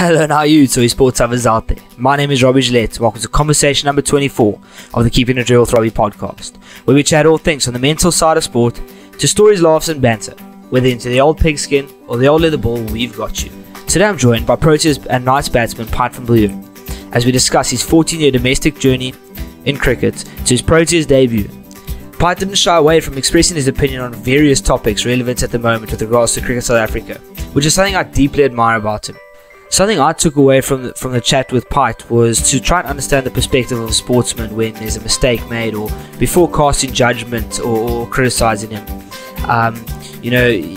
Hello and how are you to sports lovers out there? My name is Robbie Gillett. Welcome to conversation number 24 of the Keeping It Real with Robbie podcast, where we chat all things on the mental side of sport, to stories, laughs and banter. Whether into the old pigskin or the old leather ball, we've got you. Today I'm joined by Proteas and Knights batsman Pite van Biljon as we discuss his 14-year domestic journey in cricket to his Proteas debut. Pite didn't shy away from expressing his opinion on various topics relevant at the moment with regards to Cricket South Africa, which is something I deeply admire about him. Something I took away from the, from the chat with Pite was to try and understand the perspective of a sportsman when there's a mistake made or before casting judgment or, or criticizing him. Um, you know,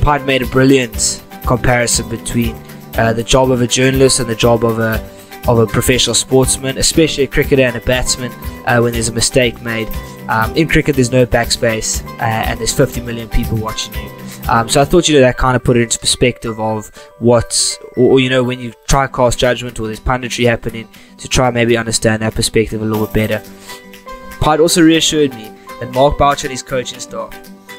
Pite made a brilliant comparison between uh, the job of a journalist and the job of a of a professional sportsman, especially a cricketer and a batsman, uh, when there's a mistake made. Um, in cricket, there's no backspace, uh, and there's 50 million people watching you. Um, so I thought you know that kind of put it into perspective of what, or, or, you know, when you try cast judgment or there's punditry happening, to try maybe understand that perspective a little bit better. Pite also reassured me that Mark Boucher and his coaching staff,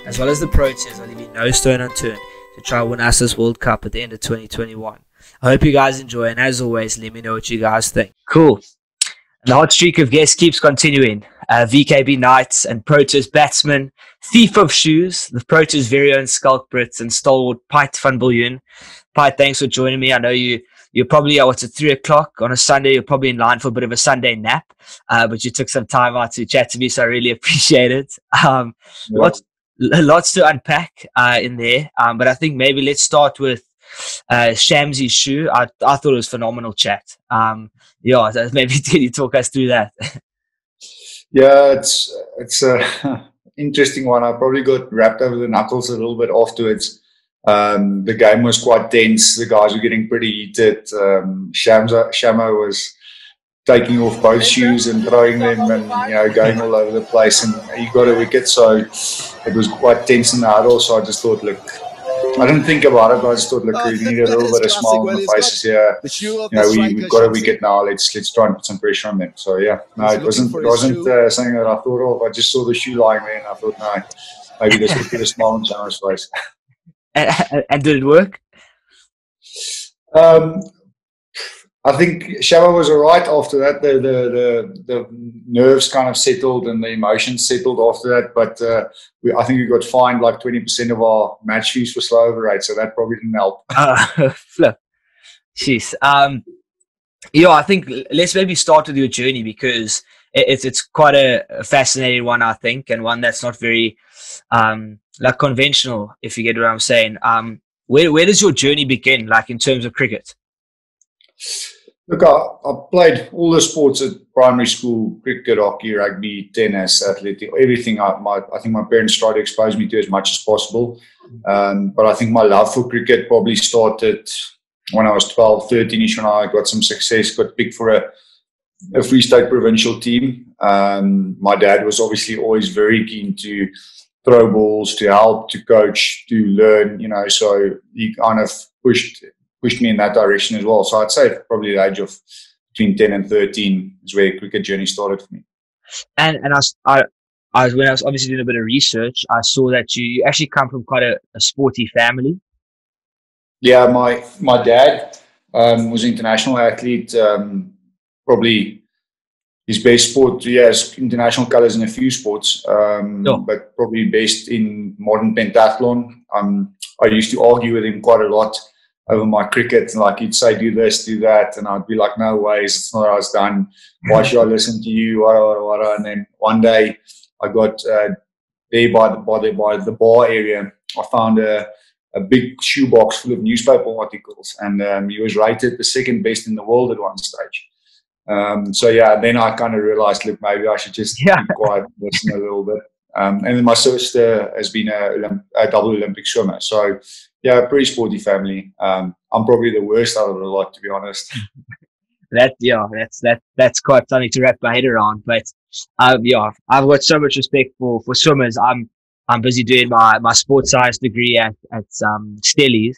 as well as the Proteas, are leaving no stone unturned to try win us this World Cup at the end of 2021. I hope you guys enjoy, and as always, let me know what you guys think. Cool. The hot streak of guests keeps continuing. Uh, VKB Knights and Proteas batsman, thief of shoes, the Proteas' very own Schalk Brits and stalwart Pite van Biljon. Pite, thanks for joining me. I know you you're probably uh, what's at three o'clock on a Sunday. You're probably in line for a bit of a Sunday nap, uh, but you took some time out to chat to me, so I really appreciate it. Um, yeah. Lots lots to unpack uh, in there, um, but I think maybe let's start with uh, Shamsi's shoe. I, I thought it was phenomenal chat. Um, yeah, maybe can you talk us through that? yeah, it's it's a interesting one. I probably got wrapped over the knuckles a little bit afterwards. Um, the game was quite tense. The guys were getting pretty heated. Um, Shamsi, Shamo was taking off both shoes and throwing them and you know going all over the place and he got a wicket so it was quite tense in the huddle so I just thought look I didn't think about it. I just thought, look, uh, we need a little bit of smile on the faces here. You know, we, we've got a wicket now. Let's let's try and put some pressure on them. So yeah, no, it wasn't it wasn't uh, something that I thought of. I just saw the shoe lying there, and I thought, no, maybe this would put a smile on Shana's face. and, and did it work? Um, I think Shaba was all right after that. The, the, the the nerves kind of settled and the emotions settled after that. But uh, we, I think we got fined like twenty percent of our match fees for slow over rate, so that probably didn't help. Uh, flip. Jeez. Um, yeah, I think let's maybe start with your journey because it's it's quite a, fascinating one, I think, and one that's not very um, like conventional, if you get what I'm saying. Um, where where does your journey begin, like in terms of cricket? Look, I, I, played all the sports at primary school: cricket, hockey, rugby, tennis, athletic, everything. I, my, I think my parents tried to expose me to as much as possible. Um, but I think my love for cricket probably started when I was 12, 13ish, when I got some success, got picked for a, a Free State provincial team. Um, my dad was obviously always very keen to throw balls, to help, to coach, to learn, you know, so he kind of pushed pushed me in that direction as well. So I'd say probably the age of between 10 and 13 is where cricket journey started for me. And and I, I, I when I was obviously doing a bit of research, I saw that you actually come from quite a, a sporty family. Yeah, my my dad um, was an international athlete. Um, probably his best sport, yes, international colors in a few sports, um, but probably based in modern pentathlon. Um, I used to argue with him quite a lot over my cricket. And like he'd say, do this, do that. And I'd be like, no ways, it's not how was done. Why should I listen to you? Wada, wada, wada. And then one day I got uh, there by the, by the, by the bar area. I found a, a big shoebox full of newspaper articles. And um, he was rated the second best in the world at one stage. Um, so yeah, then I kind of realized, look, maybe I should just yeah. be quiet, listen a little bit. Um, and then my sister has been a, a double Olympic swimmer. So yeah, pretty sporty family. Um, I'm probably the worst out of the lot, to be honest. that yeah, that's that that's quite funny to wrap my head around. But um, yeah, I've got so much respect for for swimmers. I'm I'm busy doing my my sports science degree at at um, Stellies,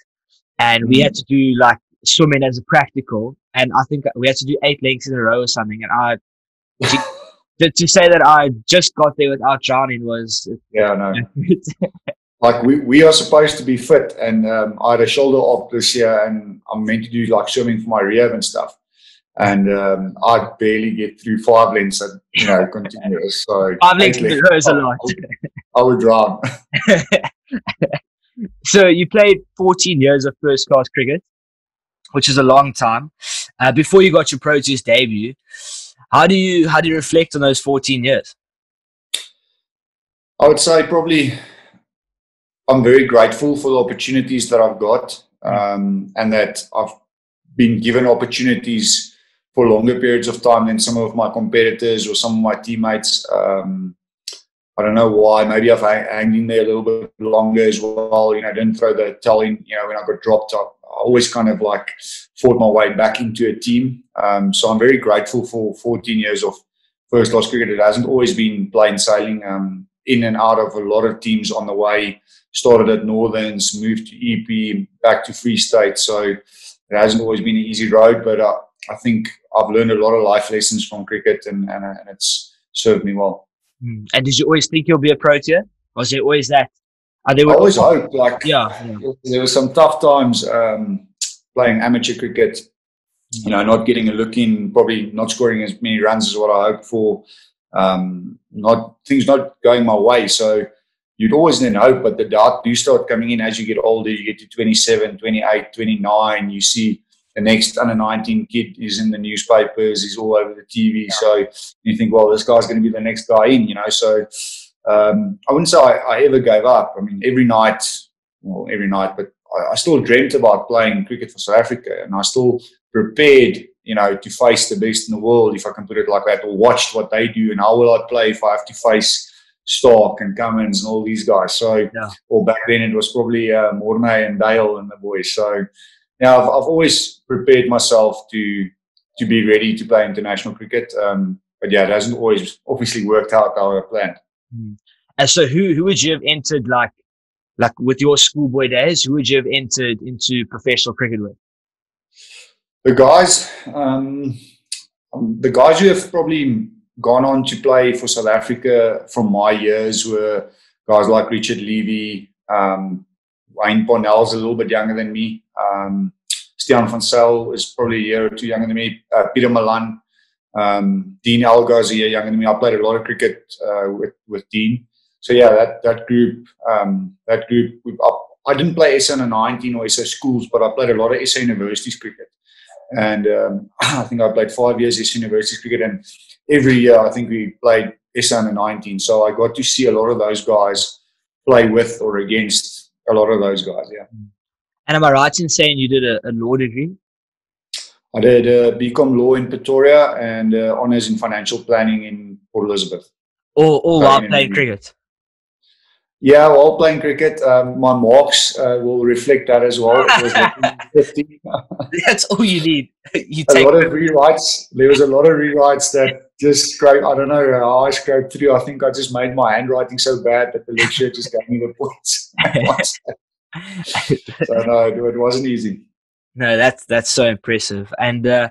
and we had to do like swimming as a practical, and I think we had to do eight lengths in a row or something, and I. to, to say that I just got there without drowning was yeah, no. like we, we are supposed to be fit, and um, I had a shoulder op this year, and I'm meant to do like swimming for my rehab and stuff. And um, I barely get through five lengths and you know continuous. So five lengths is a lot. I would drown. so you played 14 years of first class cricket, which is a long time. Uh, before you got your Proteas debut, how do you how do you reflect on those 14 years? I would say probably I'm very grateful for the opportunities that I've got um, and that I've been given opportunities for longer periods of time than some of my competitors or some of my teammates. Um, I don't know why. Maybe I've hanged in there a little bit longer as well. You know, I didn't throw the towel in. You know, when I got dropped, I, I always kind of like fought my way back into a team. Um, so I'm very grateful for 14 years of first class cricket. It hasn't always been plain sailing. Um, in and out of a lot of teams on the way. Started at Northerns, moved to EP, back to Free State. So it hasn't always been an easy road, but uh, I think I've learned a lot of life lessons from cricket, and, and, and it's served me well. Hmm. And did you always think you'll be a pro Protea? Was it always that? Are there I always hoped. Like, yeah, yeah, there were some tough times um, playing amateur cricket. You know, not getting a look in, probably not scoring as many runs as what I hoped for um, not things not going my way. So you'd always then hope, but the doubt do start coming in as you get older. You get to 27, 28, 29. You see the next under 19 kid is in the newspapers. He's all over the TV. Yeah. So you think, well, this guy's going to be the next guy in, you know. So um, I wouldn't say I, I, ever gave up. I mean, every night, well, every night, but I, I still dreamt about playing cricket for South Africa, and I still prepared you know, to face the best in the world, if I can put it like that, or watched what they do and how will I play if I have to face Stark and Cummins and all these guys. So, yeah. or back then it was probably uh, Morné and Dale and the boys. So, now I've, I've always prepared myself to to be ready to play international cricket. Um, but yeah, it hasn't always obviously worked out how I planned. Mm. And so, who who would you have entered like like with your schoolboy days? Who would you have entered into professional cricket with? the guys, um, um, the guys who have probably gone on to play for South Africa from my years were guys like Richard Levy, um, Wayne Parnell's a little bit younger than me. Um, Stiaan van Zyl is probably a year or two younger than me. Uh, Peter Malan, um, Dean Elgar is a year younger than me. I played a lot of cricket uh, with with Dean. So yeah, that that group, um, that group. I, I didn't play SA under 19 or SA schools, but I played a lot of SA universities cricket. And um, I think I played five years as university cricket, and every year I think we played SA under 19. So I got to see a lot of those guys play with or against a lot of those guys. Yeah. And am I right in saying you did a, a law degree? I did uh, BCom law in Pretoria and uh, honors in financial planning in Port Elizabeth. All, all while playing cricket. Yeah, while playing cricket, um, my marks uh, will reflect that as well. That's all you need. You a lot of rewrites. There was a lot of rewrites that just scraped. I don't know how I scraped through. I think I just made my handwriting so bad that the lecturer just gave me the points. so no, it wasn't easy. No, that's that's so impressive. And uh,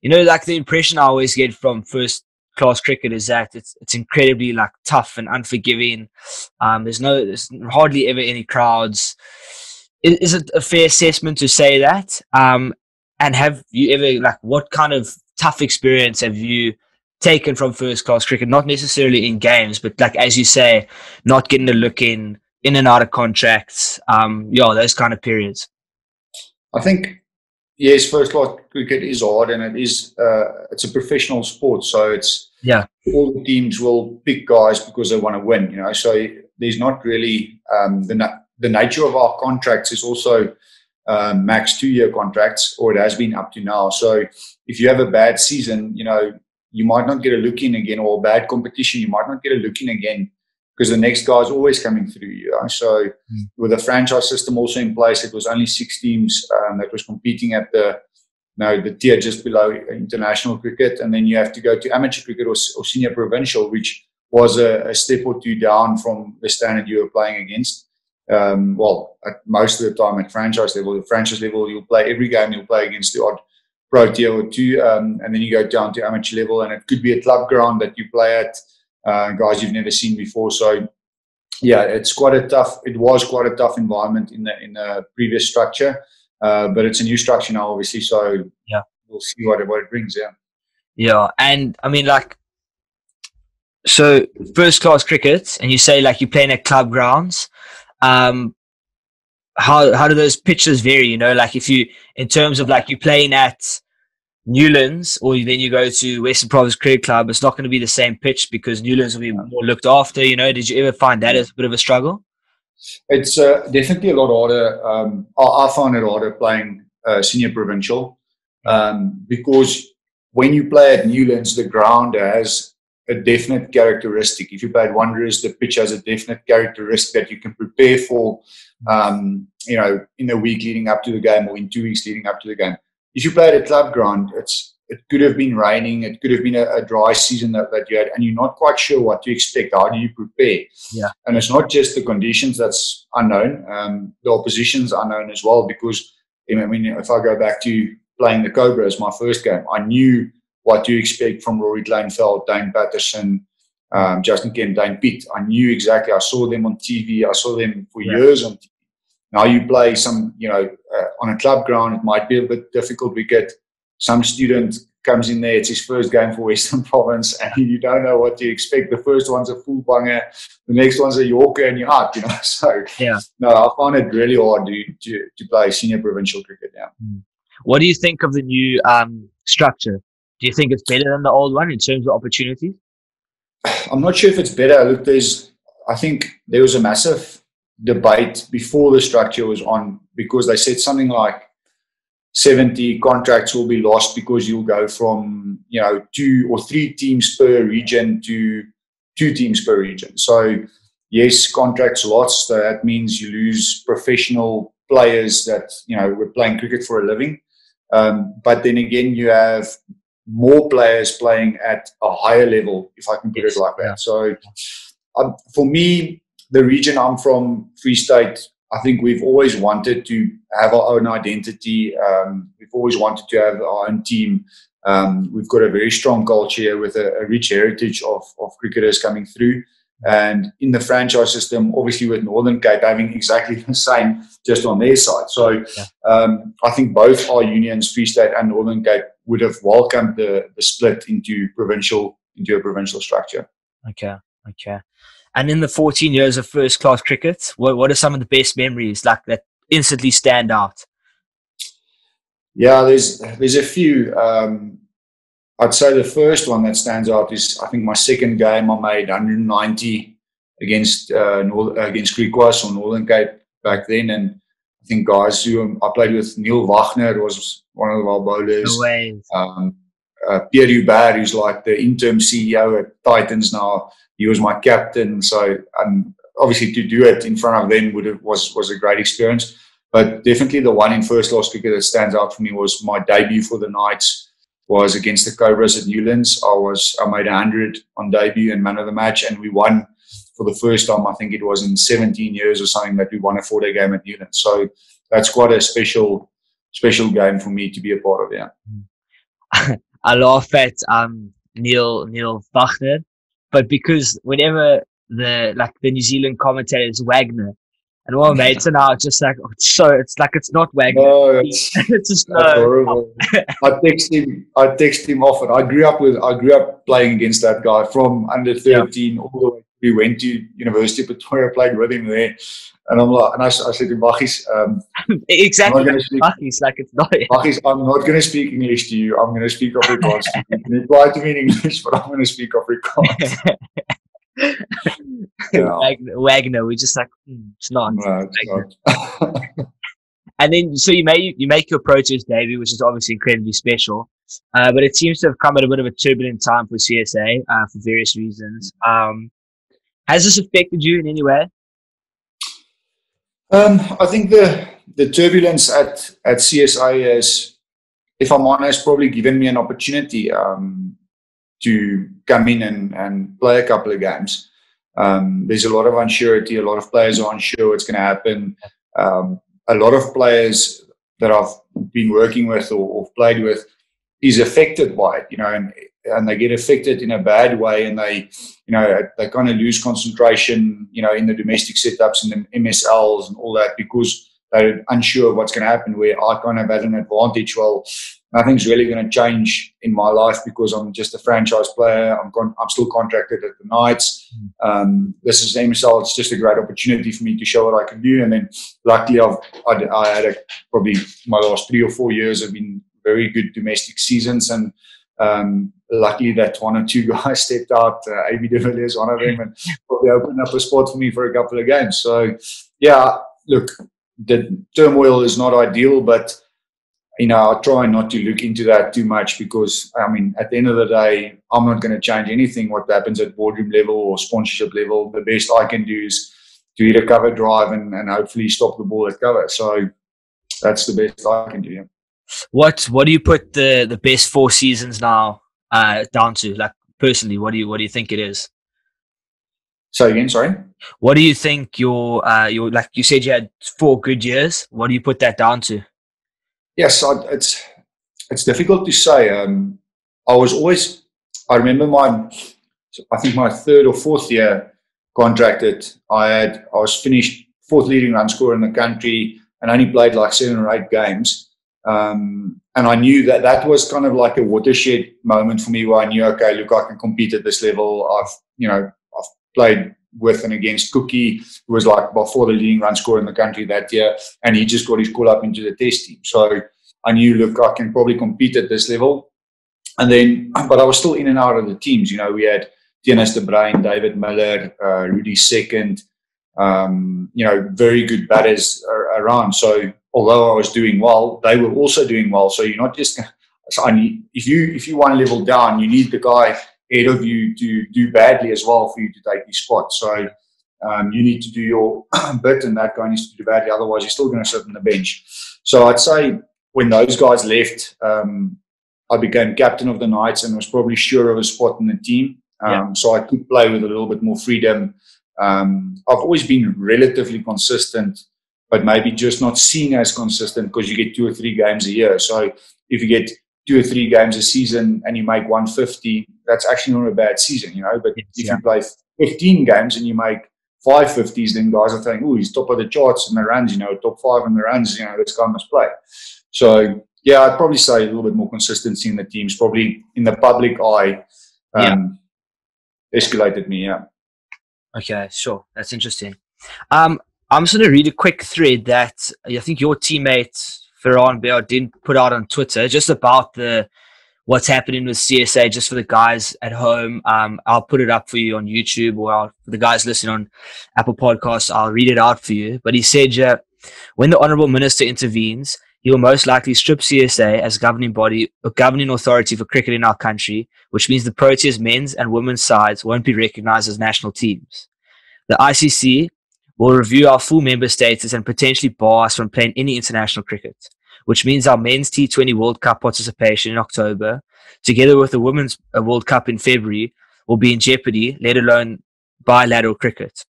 you know, like the impression I always get from first class cricket is that it's it's incredibly like tough and unforgiving. Um, there's no there's hardly ever any crowds. Is, is, it a fair assessment to say that? Um, and have you ever like what kind of tough experience have you taken from first class cricket? Not necessarily in games, but like as you say, not getting a look in in and out of contracts. Um, yeah, those kind of periods. I think yes, first class cricket is hard, and it is uh, it's a professional sport, so it's yeah. All the teams will pick guys because they want to win, you know. So there's not really um, the the nature of our contracts is also um, max two year contracts, or it has been up to now. So if you have a bad season, you know you might not get a look in again, or bad competition, you might not get a look in again because the next guy is always coming through you. Know? So mm. with a franchise system also in place, it was only six teams um, that was competing at the now the tier just below international cricket, and then you have to go to amateur cricket or, or senior provincial, which was a, a, step or two down from the standard you were playing against. Um, well, at most of the time at franchise level, the franchise level, you'll play every game, you'll play against the odd pro tier or two, um, and then you go down to amateur level, and it could be a club ground that you play at uh, guys you've never seen before. So yeah, it's quite a tough. It was quite a tough environment in the in the previous structure, uh, but it's a new structure now, obviously. So yeah, we'll see what it, what it brings. Yeah. Yeah, and I mean, like, so first class cricket, and you say like you're playing at club grounds. Um, how how do those pitches vary? You know, like if you in terms of like you're playing at Newlands, or then you go to Western Province Cricket Club, it's not going to be the same pitch because Newlands will be more looked after. You know, did you ever find that as a bit of a struggle? It's uh, definitely a lot harder. Um, I, I find it harder playing uh, senior provincial um, because when you play at Newlands, the ground has a definite characteristic. If you play at Wanderers, the pitch has a definite characteristic that you can prepare for. Um, you know, in a week leading up to the game or in two weeks leading up to the game if you play at a club ground, it's it could have been raining, it could have been a, a, dry season that, that you had, and you're not quite sure what to expect. How do you prepare? Yeah. And it's not just the conditions that's unknown, um, the opposition's unknown as well. Because I mean, if I go back to playing the Cobras, my first game, I knew what to expect from Rory Kleinveldt, Dane Paterson, um, Justin Kent, Dane Piedt. I knew exactly. I saw them on TV. I saw them for yeah. years on TV. Now you play some, you know, uh, on a club ground, it might be a bit difficult. We get some student comes in there, it's his first game for Western Province, and you don't know what to expect. The first one's a full banger, the next one's a Yorker, and you're out, you know. So, yeah. No, I find it really hard to, to, to play senior provincial cricket now. Hmm. What do you think of the new um, structure? Do you think it's better than the old one in terms of opportunities? I'm not sure if it's better. Look, there's, I think there was a massive debate before the structure was on because they said something like 70 contracts will be lost because you'll go from you know two or three teams per region to two teams per region. So yes contracts lost. So that means you lose professional players that you know were playing cricket for a living. Um, but then again you have more players playing at a higher level if i can put it like that. So um, for me the region I'm from, Free State, I think we've always wanted to have our own identity. Um, we've always wanted to have our own team. Um, we've got a very strong culture with a, a, rich heritage of, of cricketers coming through. And in the franchise system, obviously with Northern Cape having exactly the same just on their side. So yeah. um, I think both our unions, Free State and Northern Cape, would have welcomed the, the split into provincial into a provincial structure. Okay, okay. And in the 14 years of first class cricket, what, what are some of the best memories like that instantly stand out? Yeah, there's there's a few. Um, I'd say the first one that stands out is I think my second game I made 190 against uh, North, against Griquas or Northern Cape back then, and I think guys who I played with Neil Wagner was one of our bowlers. No um, uh, Pierre Hubert, who's like the interim CEO at Titans now, he was my captain. So um, obviously to do it in front of them would have, was was a great experience. But definitely the one in first class cricket that stands out for me was my debut for the Knights was against the Cobras at Newlands. I was I made hundred on debut and man of the match, and we won for the first time. I think it was in 17 years or something that we won a four-day game at Newlands. So that's quite a special special game for me to be a part of. Yeah. I laugh at um, Neil Neil Wagner but because whenever the like the New Zealand commentator is Wagner, and all my mates and I are just like, oh, it's so it's like it's not Wagner. No, it's, it's just no. I text him. I text him often. I grew up with. I grew up playing against that guy from under thirteen yeah. all the way. We went to University of Pretoria, played with him there, and I'm like, and I, I said to Bachis, um, exactly, Bachis, like it's not. Bachis, I'm not going to speak English to you. I'm going to speak Afrikaans. you can reply to me in English, but I'm going to speak Afrikaans. yeah. Wagner, Wagner, we just like mm, it's not. No, it's not. and then, so you make you make your Proteas debut, which is obviously incredibly special. Uh, but it seems to have come at a bit of a turbulent time for CSA uh, for various reasons. Um, has this affected you in any way? Um, I think the the turbulence at at CSA has, if I'm honest, probably given me an opportunity um, to come in and, and play a couple of games. Um, there's a lot of uncertainty. A lot of players are unsure what's going to happen. Um, a lot of players that I've been working with or, or, played with is affected by it. You know, and and they get affected in a bad way, and they, you know, they kind of lose concentration, you know, in the domestic setups and the MSLs and all that because they're unsure of what's going to happen. Where I kind of had an advantage. Well, nothing's really going to change in my life because I'm just a franchise player. I'm con- I'm still contracted at the Knights. Mm. Um, this is MSL. It's just a great opportunity for me to show what I can do. And then luckily, I've I, I had a, probably my last three or four years have been very good domestic seasons and. Um, luckily that one or two guys stepped out. Uh, AB de Villiers, one of them, and probably opened up a spot for me for a couple of games. So, yeah, look, the turmoil is not ideal, but you know, I try not to look into that too much because, I mean, at the end of the day, I'm not going to change anything what happens at boardroom level or sponsorship level. The best I can do is to hit a cover drive and, and hopefully stop the ball at cover. So that's the best I can do. Yeah. What What do you put the the best four seasons now uh, down to? Like personally, what do you what do you think it is? So again, sorry. What do you think your uh, your like you said you had four good years? What do you put that down to? Yes, I, it's it's difficult to say. Um, I was always. I remember my. I think my third or fourth year contracted. I had. I was finished fourth leading run scorer in the country and only played like seven or eight games. Um, and I knew that that was kind of like a watershed moment for me where I knew, okay, look, I can compete at this level. I've, you know, I've played with and against Cookie, who was like by far the leading run scorer in the country that year, and he just got his call up into the test team. So I knew, look, I can probably compete at this level. And then, but I was still in and out of the teams. You know, we had Theunis de Bruyn, David Miller, uh, Rudi Second, um, you know, very good batters around. So although I was doing well, they were also doing well. So you're not just. So I need, if you if you one level down, you need the guy ahead of you to do badly as well for you to take his spot. So um, you need to do your bit, and that guy needs to do badly. Otherwise, you're still going to sit on the bench. So I'd say when those guys left, um, I became captain of the Knights and was probably sure of a spot in the team. Um, yeah. So I could play with a little bit more freedom. Um, I've always been relatively consistent, but maybe just not seen as consistent because you get two or three games a year. So if you get two or three games a season and you make 150, that's actually not a bad season, you know. But if you play 15 games and you make 550s, then guys are saying, oh, he's top of the charts in the runs, you know, top five in the runs, you know, this guy must play. So, yeah, I'd probably say a little bit more consistency in the teams, probably in the public eye, um, yeah. escalated me, yeah. Okay, sure. That's interesting. Um, I'm just going to read a quick thread that I think your teammate Ferran did put out on Twitter just about the what's happening with CSA just for the guys at home. Um, I'll put it up for you on YouTube or I'll, for the guys listening on Apple Podcasts, I'll read it out for you. But he said, when the Honorable Minister intervenes, he will most likely strip CSA as governing body or governing authority for cricket in our country, which means the Proteas men's and women's sides won't be recognized as national teams. The ICC will review our full member status and potentially bar us from playing any international cricket, which means our men's T20 World Cup participation in October, together with the Women's uh, World Cup in February, will be in jeopardy, let alone bilateral cricket.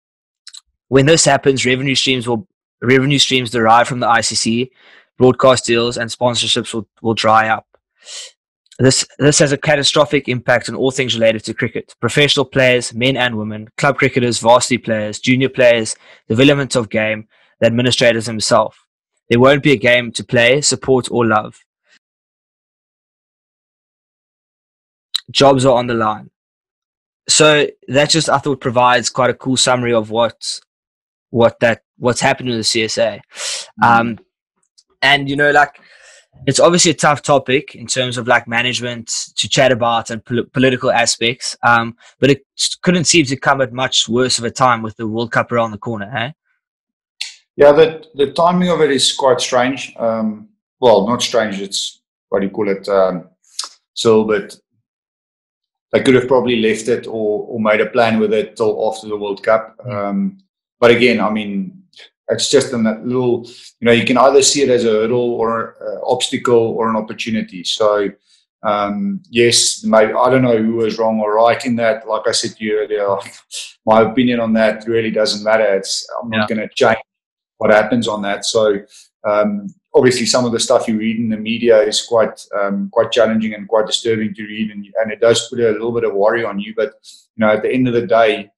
When this happens, revenue streams will revenue streams derived from the ICC, broadcast deals, and sponsorships will, will dry up. This, this has a catastrophic impact on all things related to cricket. Professional players, men and women, club cricketers, varsity players, junior players, development of game, the administrators themselves. There won't be a game to play, support, or love. Jobs are on the line. So that just I thought provides quite a cool summary of what what that what's happening with the CSA. Mm-hmm. Um, and you know, like it's obviously a tough topic in terms of like management to chat about and pol- political aspects. Um, but it couldn't seem to come at much worse of a time with the World Cup around the corner, eh? Yeah, the the timing of it is quite strange. Um, well, not strange. It's what do you call it? Um, so, but they could have probably left it or, or made a plan with it till after the World Cup. Mm. Um, but again, I mean, it's just a little, you know, you can either see it as a hurdle or an obstacle or an opportunity. So, um, yes, maybe I don't know who was wrong or right in that. Like I said to you earlier, my opinion on that really doesn't matter. It's I'm yeah. not going to change what happens on that. So, um, obviously some of the stuff you read in the media is quite um, quite challenging and quite disturbing to read, and, and it does put a little bit of worry on you. But you know, at the end of the day,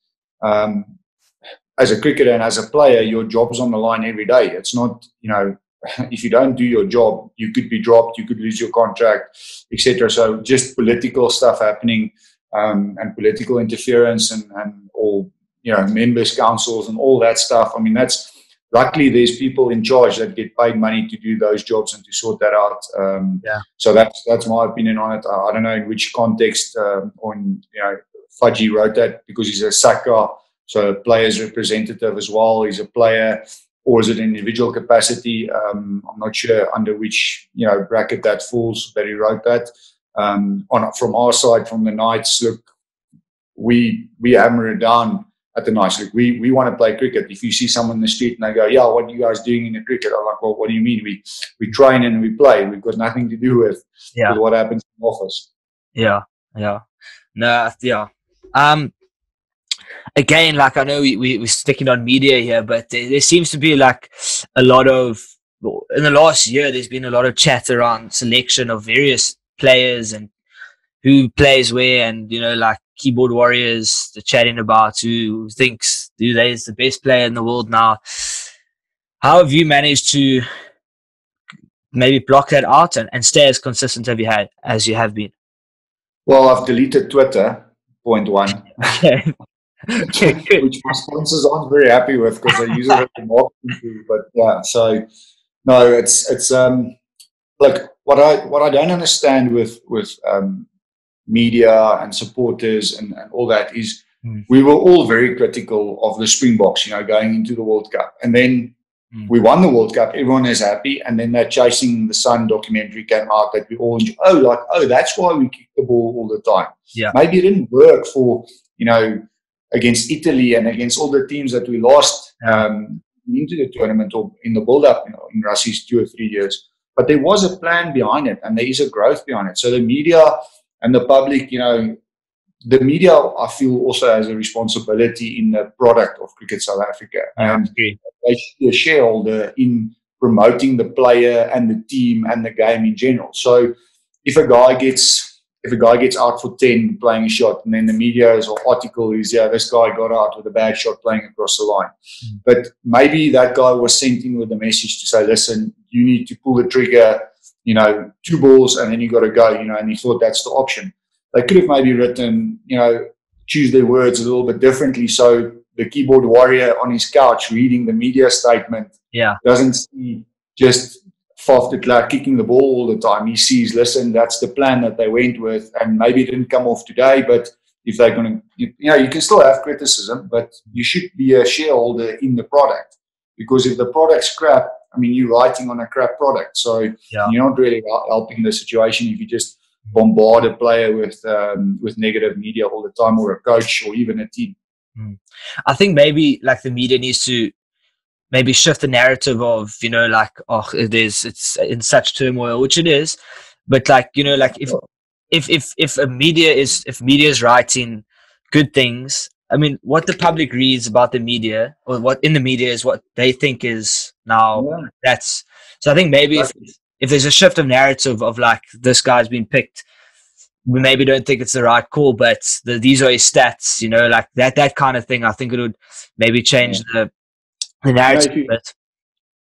um, as a cricketer and as a player, your job's on the line every day. It's not you know if you don't do your job, you could be dropped, you could lose your contract, etc. So just political stuff happening um, and political interference and, and all you know members councils and all that stuff. I mean that's luckily there's people in charge that get paid money to do those jobs and to sort that out. Um, yeah. So that's that's my opinion on it. I, I don't know in which context um, on you know Fudgy wrote that because he's a SACA, so a player's representative as well. He's a player or is it an individual capacity? Um, I'm not sure under which you know bracket that falls. But he wrote that. Um, on from our side, from the Knights, look, we we hammer it down at the Knights. Look, we we want to play cricket. If you see someone in the street and they go, "Yeah, what are you guys doing in the cricket?" I'm like, "Well, what do you mean? We we train and we play. We've got nothing to do with, yeah. with what happens in the office." Yeah, yeah, no, yeah. Um, again, like I know we, we, we're sticking on media here, but there, there seems to be like a lot of, in the last year, there's been a lot of chat around selection of various players and who plays where and, you know, like keyboard warriors, the chatting about who thinks who they is the best player in the world now. How have you managed to maybe block that out and, and stay as consistent have you had as you have been? Well, I've deleted Twitter, point one. which my sponsors aren't very happy with because they use it a marketing. But yeah, so no, it's it's um look what I what I don't understand with with um, media and supporters and, and all that is mm. we were all very critical of the Springboks, you know, going into the World Cup, and then. Mm. We won the World Cup. Everyone is happy, and then that chasing the sun documentary came out that we all enjoy. Oh, like oh, that's why we kick the ball all the time. Yeah, maybe it didn't work for you know against Italy and against all the teams that we lost um, into the tournament or in the build-up you know, in Rassie's two or three years. But there was a plan behind it, and there is a growth behind it. So the media and the public, you know, the media, I feel, also has a responsibility in the product of Cricket South Africa, and they should be a shareholder in promoting the player and the team and the game in general. So if a guy gets if a guy gets out for 10 playing a shot and then the media's or article is, yeah, this guy got out with a bad shot playing across the line. Mm. But maybe that guy was sent in with a message to say, listen, you need to pull the trigger, you know, two balls and then you got to go, you know, and he thought that's the option. They could have maybe written, you know, choose their words a little bit differently. So the keyboard warrior on his couch reading the media statement yeah. doesn't see just Faf de Klerk kicking the ball all the time. He sees, listen, that's the plan that they went with, and maybe it didn't come off today, but if they're going to, you, know, you can still have criticism, but you should be a shareholder in the product because if the product's crap, I mean, you're writing on a crap product, so yeah. you're not really helping the situation if you just bombard a player with um, with negative media all the time, or a coach, or even a team. Mm. I think maybe like the media needs to maybe shift the narrative of you know like oh it is it's in such turmoil which it is but like you know like if if if if a media is if media is writing good things i mean what the public reads about the media or what in the media is what they think is now yeah. that's so i think maybe if, if there's a shift of narrative of like this guy's been picked we maybe don't think it's the right call, but the, these are his stats, you know, like that that kind of thing. I think it would maybe change yeah. the the narrative you know, bit.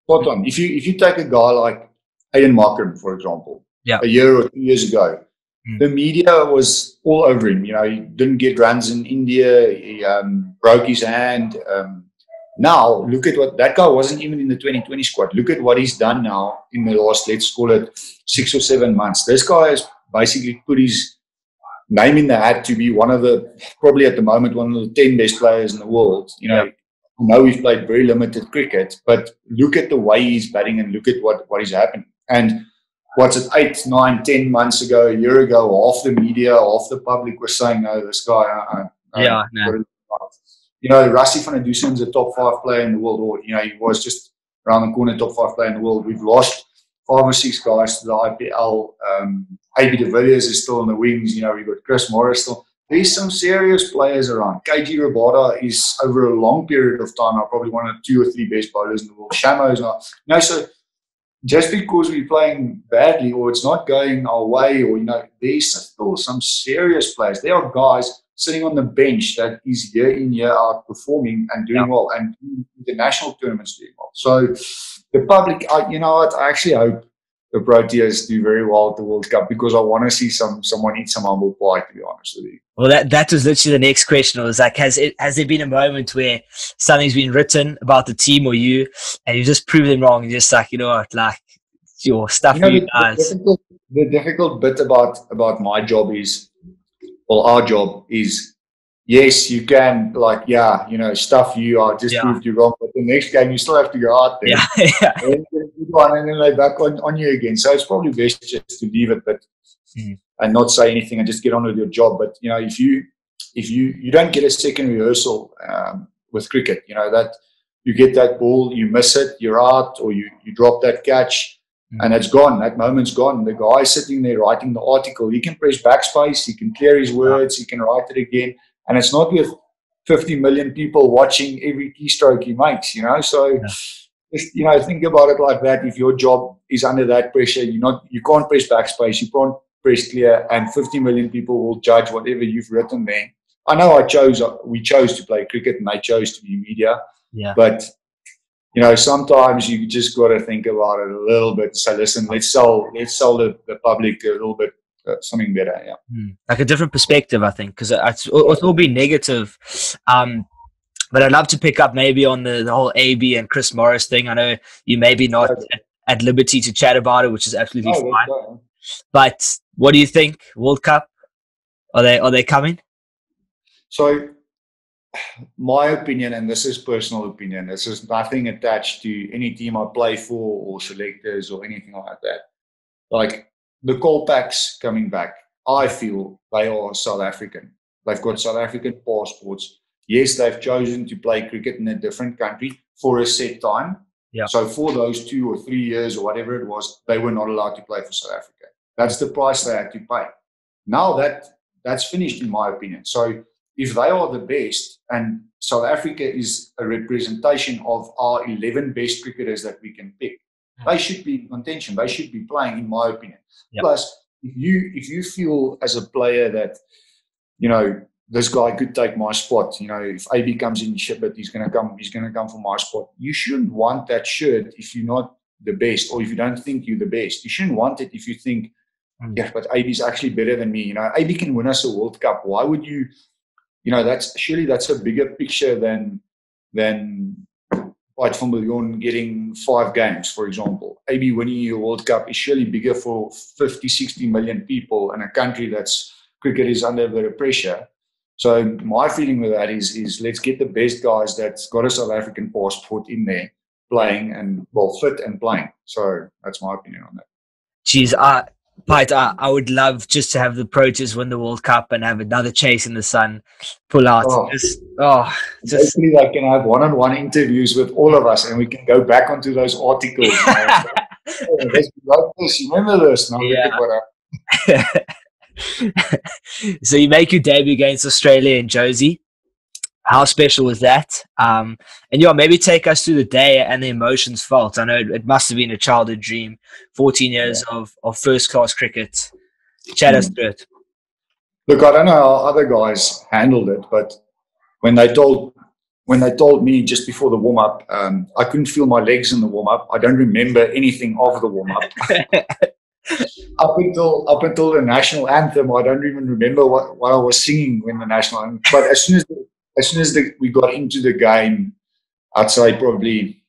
Spot on. If you if you take a guy like Aiden Markram, for example, yeah. a year or two years ago, mm. the media was all over him. You know, he didn't get runs in India. He um, broke his hand. Um, now look at what that guy wasn't even in the 2020 squad. Look at what he's done now in the last, let's call it six or seven months. This guy has basically put his name in the hat to be one of the probably at the moment one of the 10 best players in the world. You know. I know he's played very limited cricket, but look at the way he's batting and look at what, what is happening. And what's it, eight, nine, ten months ago, a year ago, half the media, half the public was saying, "Oh, this guy." Uh, uh, yeah, no. You know, Rassie van is a top five player in the world, or you know, he was just around the corner, top five player in the world. We've lost five or six guys to the IPL. Um, AB de Villiers is still in the wings. You know, we've got Chris Morris still there's some serious players around. KG Rabada is over a long period of time now probably one of the two or three best bowlers in the world. Shamo is not. Know, so just because we're playing badly or it's not going our way, or you know, there's still some serious players. There are guys sitting on the bench that is year in year out performing and doing yeah. well, and the national tournaments doing well. So the public, I, you know what? I actually hope the Proteas do very well at the World Cup because I want to see some someone eat some humble pie. To be honest with you. Well, that that was literally the next question. It was like, has it has there been a moment where something's been written about the team or you, and you just prove them wrong? And just like you know what, like your stuff you, know, you guys. The difficult, the difficult bit about about my job is, well, our job is yes, you can like yeah, you know, stuff you are just yeah. proved you wrong, but the next game you still have to go out there. Yeah, yeah. And, and then they back on, on you again. So it's probably best just to leave it but mm. and not say anything and just get on with your job. But you know, if you if you you don't get a second rehearsal um, with cricket, you know that you get that ball, you miss it, you're out, or you you drop that catch. Mm. And it's gone. That moment's gone. The guy sitting there writing the article, he can press backspace, he can clear his words, he can write it again and it's not with 50 million people watching every keystroke he makes, you know. So, yeah. just, you know, think about it like that. If your job is under that pressure, you not you can't press backspace, you can't press clear, and 50 million people will judge whatever you've written there. I know I chose we chose to play cricket and I chose to be media, yeah. but you know sometimes you just got to think about it a little bit. So listen, let's sell let's sell the, the public a little bit something better. Yeah, mm. like a different perspective, I think, because it's, it's all been negative. Um, but I'd love to pick up maybe on the, the whole AB and Chris Morris thing. I know you may be not at, at liberty to chat about it, which is absolutely oh, fine. But what do you think? World Cup? Are they are they coming? So, my opinion, and this is personal opinion, this is nothing attached to any team I play for or selectors or anything like that. Like the Kolpaks coming back, I feel they are South African. They've got South African passports. Yes, they've chosen to play cricket in a different country for a set time. Yeah. So for those two or three years or whatever it was, they were not allowed to play for South Africa. That's the price they had to pay. Now that that's finished, in my opinion. So if they are the best, and South Africa is a representation of our 11 best cricketers that we can pick, they should be in contention. They should be playing, in my opinion. Yep. Plus, if you if you feel as a player that you know this guy could take my spot, you know, if AB comes in but he's gonna come, he's gonna come for my spot. You shouldn't want that shirt if you're not the best, or if you don't think you're the best. You shouldn't want it if you think, mm. yeah, but AB is actually better than me. You know, AB can win us a World Cup. Why would you? You know, that's surely that's a bigger picture than than Pite van Biljon getting five games, for example. AB winning a World Cup is surely bigger for 50, 60 million people in a country that's cricket is under a bit of pressure. So my feeling with that is is let's get the best guys that's got a South African passport in there playing and well fit and playing. So that's my opinion on that. Geez, I but I, I would love just to have the Proteas win the World Cup and have another chase in the sun pull out. Oh, just, oh, just hopefully they can have one-on-one interviews with all of us, and we can go back onto those articles. this. Remember this? No, yeah. so you make your debut against Australia in Jozi how special was that? Um, and yeah, maybe take us through the day and the emotions felt. I know it, it must have been a childhood dream. 14 years yeah. of, of first class cricket. Chat mm. us through it. Look, I don't know how other guys handled it, but when they told when they told me just before the warm up, um, I couldn't feel my legs in the warm up. I don't remember anything of the warm up. up until up until the national anthem, I don't even remember what, what I was singing when the national anthem. But as soon as the, as soon as the, we got into the game, I'd say probably,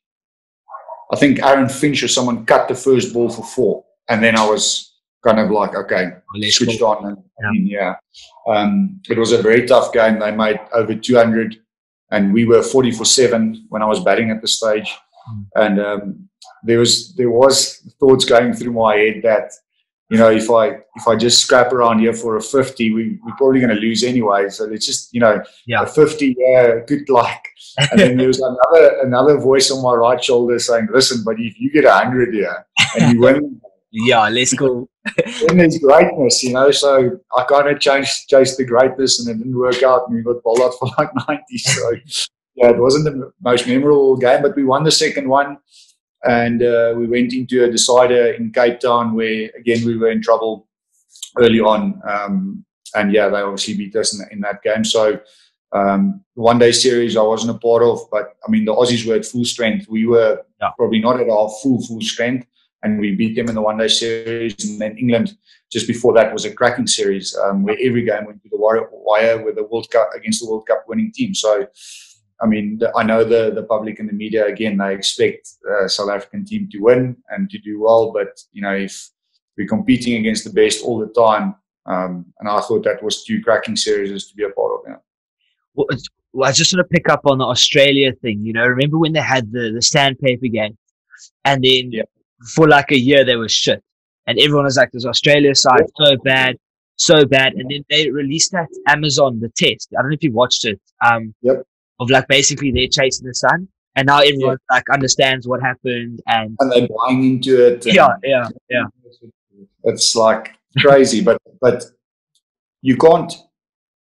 I think Aaron Finch or someone cut the first ball for four, and then I was kind of like, okay, switched on. And, yeah, mean, yeah. Um, it was a very tough game. They made over 200, and we were 40 for seven when I was batting at the stage, mm. and um, there was there was thoughts going through my head that you know, if I if I just scrap around here for a fifty, we we're probably going to lose anyway. So it's just you know, yeah. a fifty, yeah, good luck. And then there was another another voice on my right shoulder saying, "Listen, but if you get a hundred here and you win." yeah, let's go. then there's greatness, you know. So I kind of chased chased the greatness, and it didn't work out, and we got bowled out for like ninety. So yeah, it wasn't the most memorable game, but we won the second one. And uh, we went into a decider in Cape Town where again we were in trouble early on. Um, and yeah, they obviously beat us in, in that game. So um, the one day series I wasn't a part of, but I mean the Aussies were at full strength. We were yeah. probably not at our full full strength, and we beat them in the one day series. And then England just before that was a cracking series um, where every game went to the wire with the World Cup against the World Cup winning team. So. I mean, I know the, the public and the media again. They expect a South African team to win and to do well, but you know, if we're competing against the best all the time, um, and I thought that was two cracking series to be a part of. Yeah. Well, I just want to pick up on the Australia thing. You know, remember when they had the the sandpaper game, and then yeah. for like a year they were shit, and everyone was like, "This Australia side so bad, so bad," and then they released that Amazon the test. I don't know if you watched it. Um, yep. Of like basically they're chasing the sun, and now everyone yeah. like understands what happened, and and they're buying into it. yeah, yeah, yeah. It's like crazy, but but you can't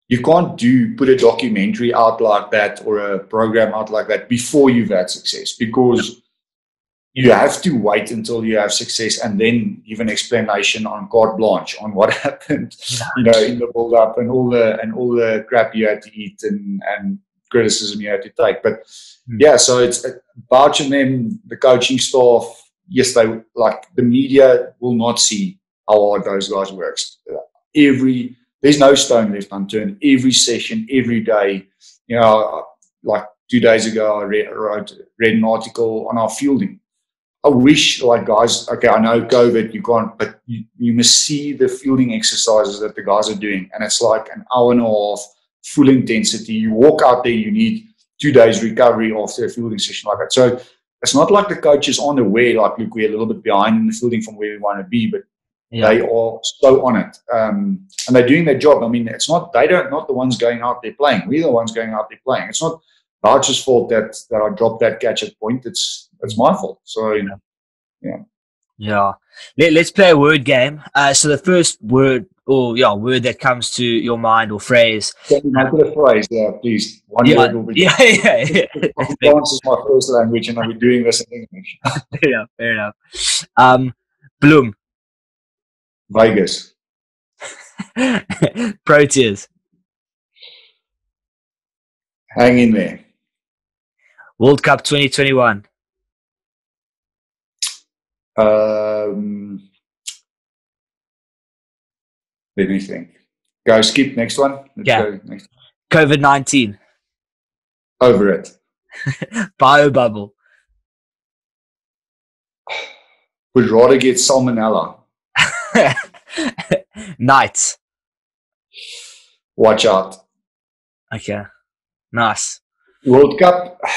you can't do put a documentary out like that or a program out like that before you've had success because you have to wait until you have success and then give an explanation on carte blanche on what happened you know in the build up and all the and all the crap you had to eat and and criticism you had to take but mm. yeah so it's about and then the coaching staff yes they like the media will not see how hard those guys work. Every there's no stone left unturned. Every session, every day. You know, like two days ago, I read, wrote, read an article on our fielding. I wish, like guys, okay, I know COVID, you can't, but you, you must see the fielding exercises that the guys are doing, and it's like an hour and a half, full intensity. You walk out there, you need two days recovery after a fielding session like that. So it's not like the coaches aren't aware, like, look, we're a little bit behind in the fielding from where we want to be, but yeah. They are so on it, um, and they're doing their job. I mean, it's not they don't not the ones going out there playing. We're the ones going out there playing. It's not Boucher's fault that that I dropped that catch at point. It's it's my fault. So you know, yeah. Yeah. Let, us play a word game. Uh, so the first word or yeah word that comes to your mind or phrase. Can you make a phrase? Yeah, please. One yeah, word will be. Yeah, yeah, yeah. Afrikaans is my first language, and I'll be doing this in English. yeah, fair enough. Um, Bloem. Vegas. Proteas. Hang in there. World Cup 2021. Um, let me think. Go skip next one. Let's yeah. Next. COVID 19. Over it. Bio bubble. Would rather get salmonella. Knights. Watch out. Okay. Nice. World Cup.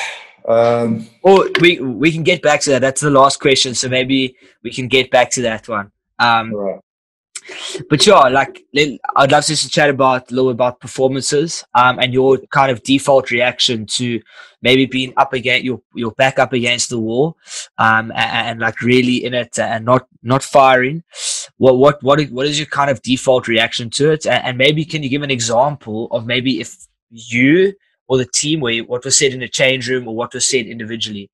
Um, oh, we we can get back to that. That's the last question, so maybe we can get back to that one. Um, right but yeah, like I'd love to chat about a little about performances um, and your kind of default reaction to maybe being up against your your back up against the wall um, and, and, like really in it and not not firing. What what what is, what is your kind of default reaction to it? And, and maybe can you give an example of maybe if you or the team, where what was said in the change room or what was said individually?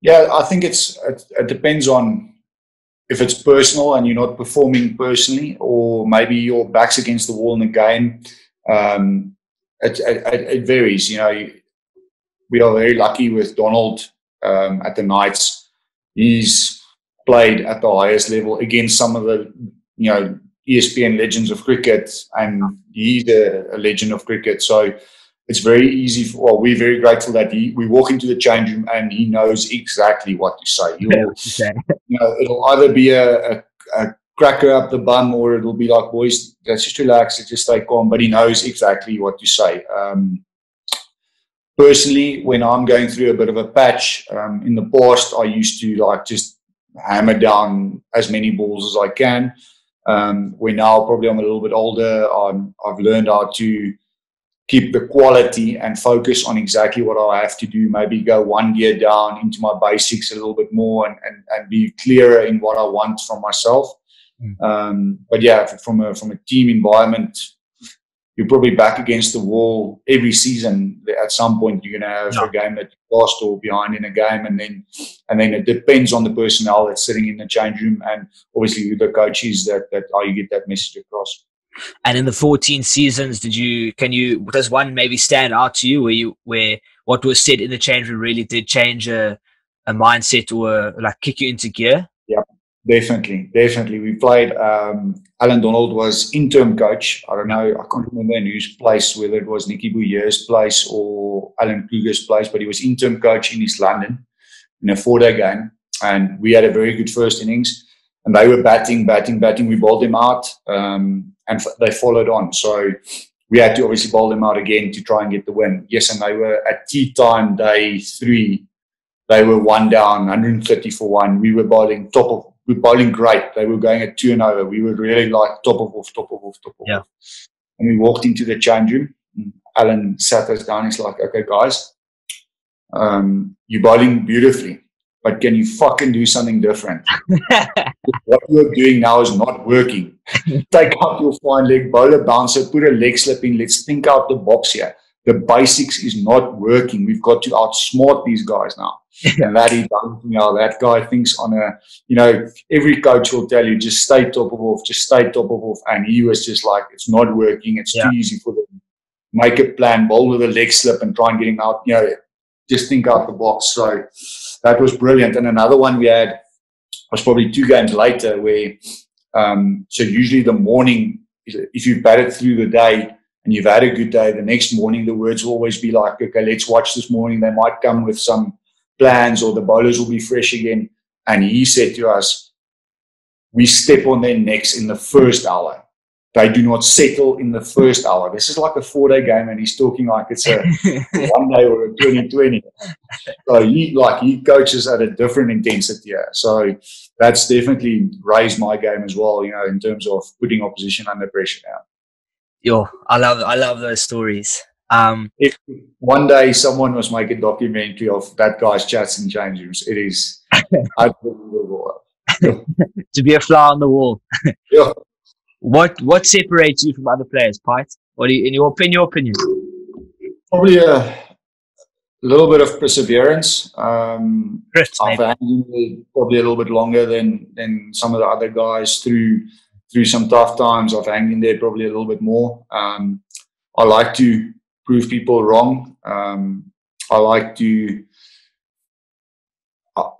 Yeah, I think it's it, it depends on if it's personal and you're not performing personally, or maybe your back's against the wall in the game, um, it, it, it, varies. You know, we are very lucky with Donald um, at the Knights. He's played at the highest level against some of the, you know, ESPN legends of cricket, and he's a, a legend of cricket. So it's very easy. For, well, we're very grateful that he, we walk into the change room and he knows exactly what to say. you know, it'll either be a, a, a, cracker up the bum or it'll be like, boys, let's just relax, let's just stay calm. But he knows exactly what to say. Um, personally, when I'm going through a bit of a patch um, in the past, I used to like just hammer down as many balls as I can. Um, we're now probably I'm a little bit older. I'm, I've learned how to keep the quality and focus on exactly what I have to do. Maybe go one gear down into my basics a little bit more and, and, and be clearer in what I want from myself. Mm. Um, but yeah, from a from a team environment, you're probably back against the wall every season. At some point, you're going to have a game that you lost or behind in a game, and then and then it depends on the personnel that's sitting in the change room, and obviously the coaches that that how you get that message across. And in the 14 seasons, did you can you does one maybe stand out to you where you where what was said in the change room really did change a a mindset or like kick you into gear? Yeah, definitely, definitely. We played. Um, Allan Donald was interim coach. I don't know. I can't remember in whose place, whether it was Nicky Boje's place or Alan Kruger's place, but he was interim coach in East London in a four-day game, and we had a very good first innings. And they were batting, batting, batting. We bowled them out, um, and f- they followed on. So we had to obviously bowl them out again to try and get the win. Yes, and they were at tea time day three they were one down, 130 for one. We were bowling top of, we were bowling great. They were going at two and over. We were really like top of off, top of off, top of yeah. off. And we walked into the change room. Allan sat us down. He's like, okay, guys, um, you're bowling beautifully, but can you fucking do something different? you're doing now is not working. Take out your fine leg, bowl a bouncer, put a leg slip in. Let's think out the box here the basics is not working. We've got to outsmart these guys now. and that is, you know, that guy thinks on a, you know, every coach will tell you just stay top of off, just stay top of off. And he was just like, it's not working. It's yeah. too easy for them. Make a plan, bowl with a leg slip and try and get him out. You know, just think out the box. So that was brilliant. And another one we had was probably two games later where, um, so usually the morning, if you've batted through the day, and you've had a good day, the next morning the words will always be like, okay, let's watch this morning. They might come with some plans or the bowlers will be fresh again. And he said to us, we step on their necks in the first hour. They do not settle in the first hour. This is like a four day game, and he's talking like it's a one day or a 2020. So he like he coaches at a different intensity. Yeah. So that's definitely raised my game as well, you know, in terms of putting opposition under pressure now yo, I love I love those stories. Um, if one day someone was make a documentary of that guy's chats and change rooms, it is unbelievable. to be a fly on the wall. yeah. What what separates you from other players, Pite? What do you, in your opinion? Your opinion? Probably a little bit of perseverance. Um, I've probably a little bit longer than than some of the other guys through through some tough times. I've hanged in there probably a little bit more. Um, I like to prove people wrong. Um, I like to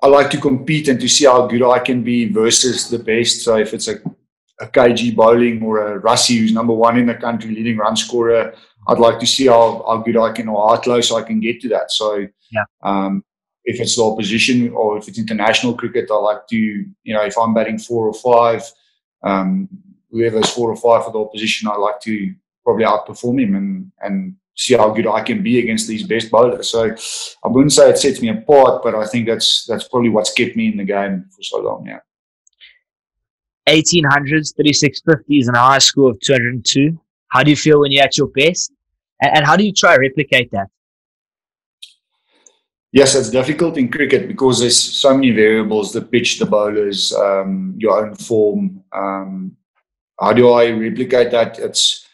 I like to compete and to see how good I can be versus the best. So if it's a, a KG bowling or a Rassie who's number one in the country, leading run scorer, I'd like to see how, how good I can or how close I can get to that. So yeah. um, if it's the opposition or if it's international cricket, I like to, you know, if I'm batting four or five, um, whoever's four or five for the opposition, I like to probably outperform him and, and see how good I can be against these best bowlers. So I wouldn't say it sets me apart, but I think that's that's probably what's kept me in the game for so long. Yeah. 1800s, 3650s, and a high score of 202. How do you feel when you're at your best? And, and how do you try to replicate that? Yes, it's difficult in cricket because there's so many variables: the pitch, the bowlers, um, your own form. Um, how do I replicate that? It's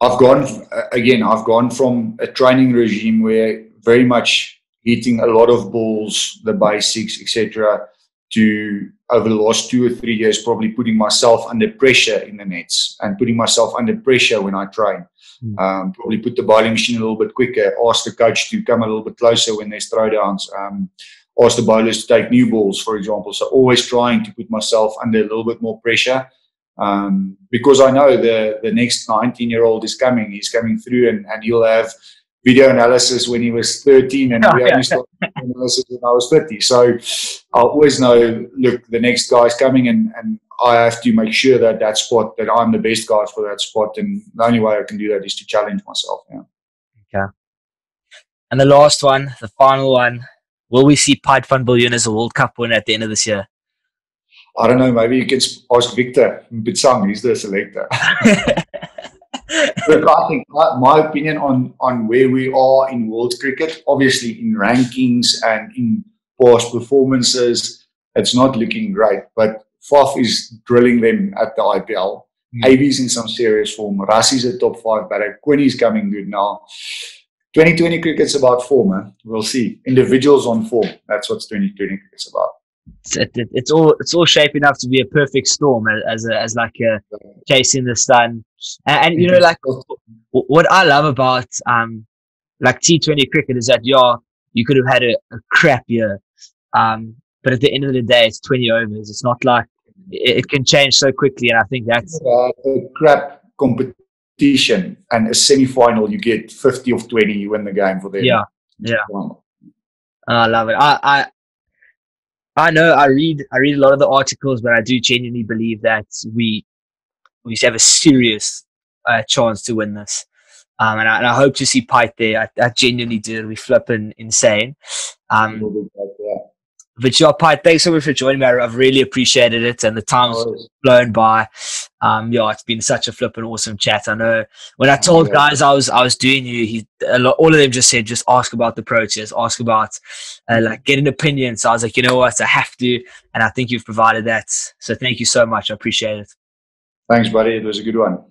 I've gone again. I've gone from a training regime where very much hitting a lot of balls, the basics, etc., to over the last two or three years, probably putting myself under pressure in the nets and putting myself under pressure when I train. Mm. Um, probably put the bowling machine a little bit quicker. Ask the coach to come a little bit closer when there's throwdowns. Um, ask the bowlers to take new balls, for example. So always trying to put myself under a little bit more pressure um, because I know the the next 19 year old is coming. He's coming through, and, and he'll have video analysis when he was 13, and oh, we only started analysis when I was 30. So I always know, look, the next guy's coming, and and I have to make sure that that spot that I'm the best guy for that spot, and the only way I can do that is to challenge myself. Yeah. Okay. And the last one, the final one. Will we see Pite van Biljon as a World Cup winner at the end of this year? I don't know. Maybe you can ask Victor Mpitsang. He's the selector. Look, I think my opinion on on where we are in world cricket, obviously in rankings and in past performances, it's not looking great. But Faf is drilling them at the IPL. Mm. AB's in some serious form. Rassie's a top five batter. Quinny's coming good now. 2020 cricket's about form, man. We'll see. Individuals on form. That's what 2020 cricket's about. It's, it, it's all it's all shaping up to be a perfect storm as as, a, as like a chasing the sun. And, and you know, like what I love about um like T20 cricket is that yeah, you could have had a, a crap year, um, but at the end of the day, it's 20 overs. It's not like it, it can change so quickly, and I think that's uh, a crap competition and a semi-final. You get 50 of 20, you win the game for them. Yeah, yeah. I love it. I, I I know I read I read a lot of the articles, but I do genuinely believe that we we have a serious uh, chance to win this. Um, and, I, and I hope to see Pite there. I, I genuinely do. Be flipping insane. Um, but yeah, Pite, thanks so much for joining me. I've really appreciated it, and the time's blown by. Um, yeah, it's been such a flippin' awesome chat. I know when I told yeah. guys I was I was doing you, he lot, all of them just said just ask about the process, ask about uh, like get an opinion. So I was like, you know what, I have to, and I think you've provided that. So thank you so much. I appreciate it. Thanks, buddy. It was a good one.